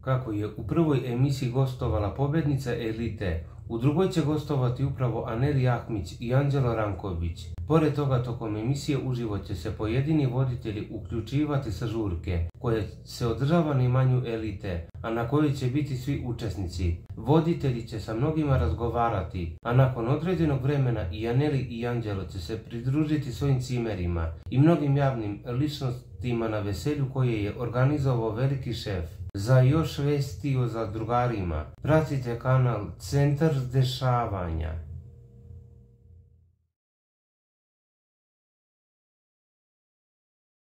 kako je u prvoj emisiji gostovala pobjednica Elite, u drugoj će gostovati upravo Aneli Ahmić i Anđelo Ranković. Pored toga, tokom emisije uživo će se pojedini voditelji uključivati sa žurke, koje se održava na imanju elite, a na kojoj će biti svi učesnici. Voditelji će sa mnogima razgovarati, a nakon određenog vremena i Aneli i Anđelo će se pridružiti svojim cimerima i mnogim javnim ličnostima na veselju koje je organizovao veliki šef. Za još vesti o zadrugarima pratite kanal Centar dešavanja.